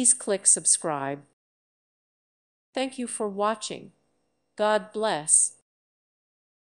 Please click subscribe. Thank you for watching. God bless.